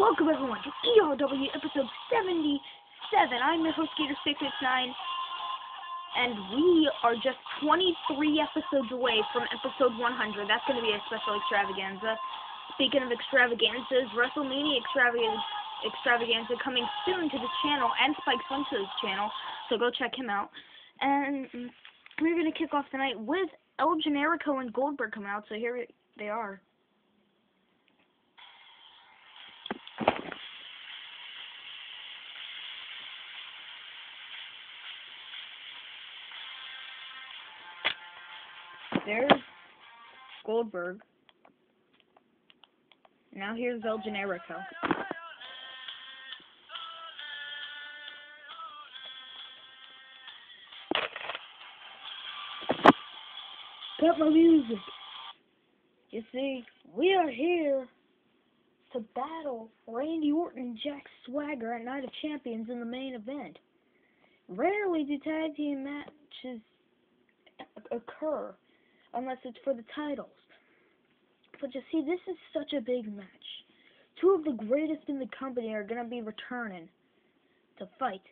Welcome everyone to ERW episode 77. I'm your host Gator669, and we are just 23 episodes away from episode 100. That's going to be a special extravaganza. Speaking of extravaganzas, WrestleMania extravaganza, extravaganza coming soon to the channel and Spike Spencer's channel, so go check him out. And we're going to kick off tonight with El Generico and Goldberg coming out, so here they are. There's Goldberg. Now here's El Generico. Cut my music. You see, we are here to battle Randy Orton and Jack Swagger at Night of Champions in the main event. Rarely do tag team matches occur unless it's for the titles. But you see, this is such a big match. Two of the greatest in the company are going to be returning to fight.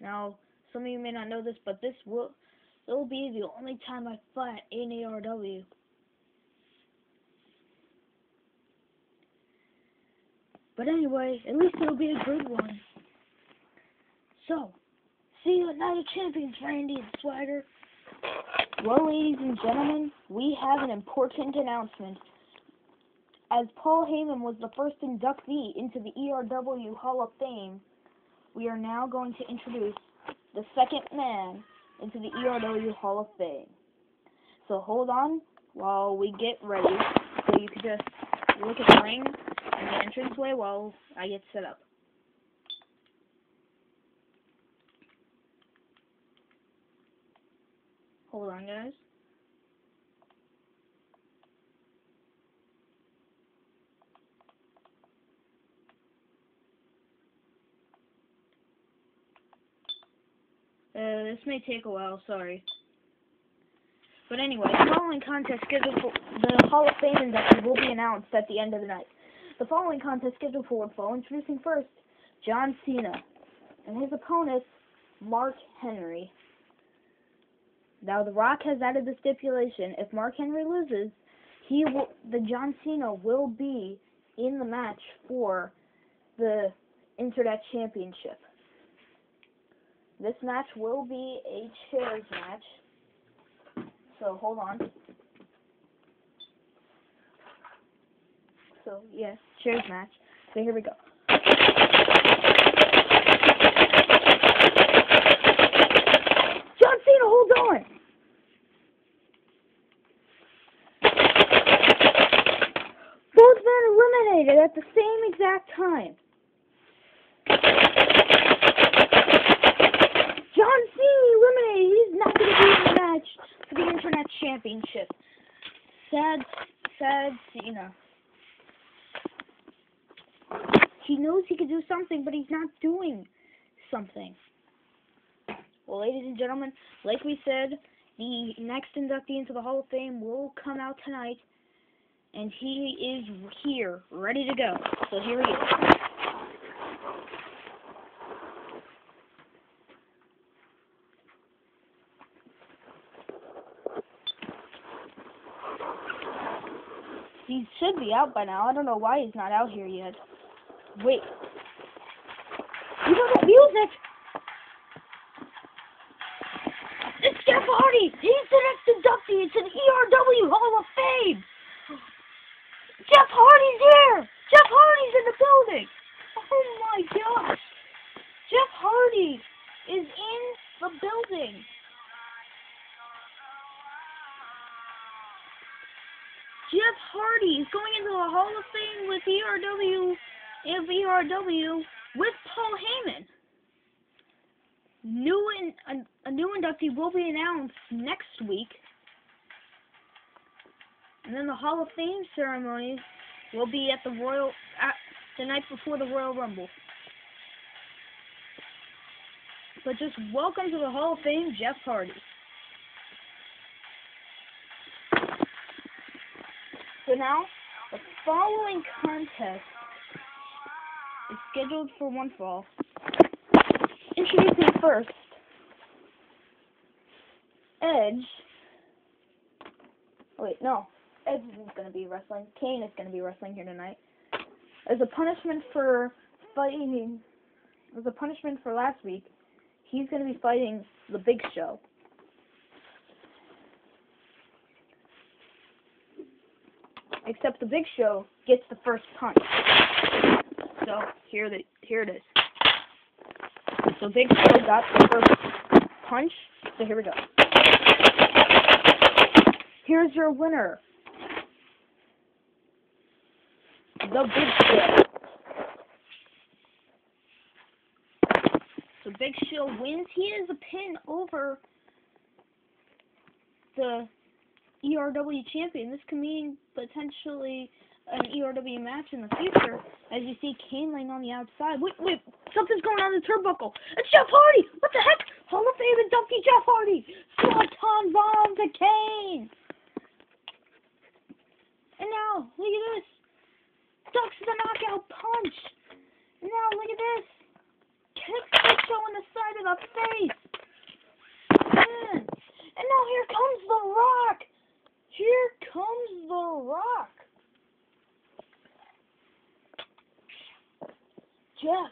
Now, some of you may not know this, but this will it will be the only time I fight in ARW. But anyway, at least it'll be a good one. So, see you at Night of Champions, Randy and Swagger. Well, ladies and gentlemen, we have an important announcement. As Paul Heyman was the first inductee into the ERW Hall of Fame, we are now going to introduce the second man into the ERW Hall of Fame. So hold on while we get ready. So you can just look at the ring and the entranceway while I get set up. Hold on, guys. Uh, this may take a while, sorry. But anyway, the following contest scheduled for the Hall of Fame induction will be announced at the end of the night. The following contest scheduled for one fall, introducing first John Cena and his opponent Mark Henry. Now, The Rock has added the stipulation: if Mark Henry loses, he will, the John Cena will be in the match for the Internet Championship. This match will be a chairs match. So hold on. So yes, chairs match. So here we go. John Cena, hold on. Both men eliminated at the same exact time. John Cena eliminated. He's not going to be in the match for the Internet Championship. Sad, sad Cena. He knows he could do something, but he's not doing something. Well, ladies and gentlemen, like we said, the next inductee into the Hall of Fame will come out tonight, and he is here, ready to go. So here he is. He should be out by now. I don't know why he's not out here yet. Wait. You don't music! It's Jeff Hardy! He's the next inductee into the ERW Hall of Fame! Jeff Hardy's here! Jeff Hardy's in the building! Oh my gosh! Jeff Hardy is in the building! Jeff Hardy is going into the Hall of Fame with ERW of ERW with Paul Heyman. New in, a, a new inductee will be announced next week. And then the Hall of Fame ceremony will be at the Royal at the night before the Royal Rumble. But just welcome to the Hall of Fame, Jeff Hardy. So now, the following contest is scheduled for one fall. Introducing first, Edge. Wait, no. Going to be wrestling. Kane is going to be wrestling here tonight. As a punishment for fighting, as a punishment for last week, he's going to be fighting the Big Show. Except the Big Show gets the first punch. So here the here it is. So Big Show got the first punch. So here we go. Here's your winner. The Big Show. So Big Show wins. He is a pin over the ERW champion. This could mean potentially an ERW match in the future. As you see Kane laying on the outside. Wait, wait, something's going on in the turnbuckle. It's Jeff Hardy! What the heck? Hall of Fame inductee Jeff Hardy! Swanton bomb to Kane! And now, look at this. Punch. Now, look at this. Kicks the show in the side of the face. And now here comes The Rock. Here comes The Rock. Jeff,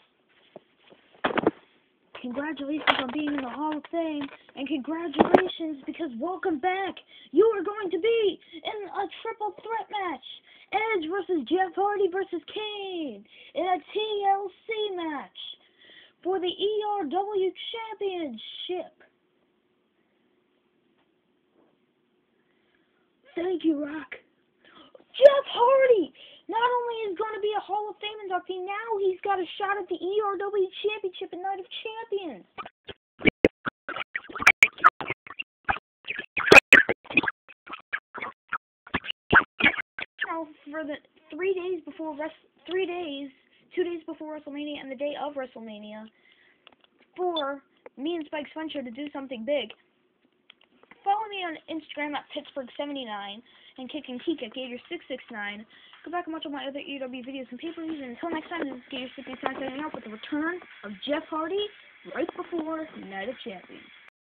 congratulations on being in the Hall of Fame, and congratulations because welcome back. You are going to be in a triple threat match. Edge versus Jeff Hardy versus Kane in a TLC match for the ERW Championship. Thank you, Rock. Jeff Hardy not only is going to be a Hall of Fame inductee, now he's got a shot at the ERW Championship at Night of Champions. Now, for the three days before three days, two days before WrestleMania and the day of WrestleMania, for me and Spike Spencer to do something big. Follow me on Instagram at Pittsburgh79 and Kicking Geek at Gator669. Go back and watch all my other EW videos and papers. And until next time, this is Gator669 signing out with the return of Jeff Hardy right before Night of Champions.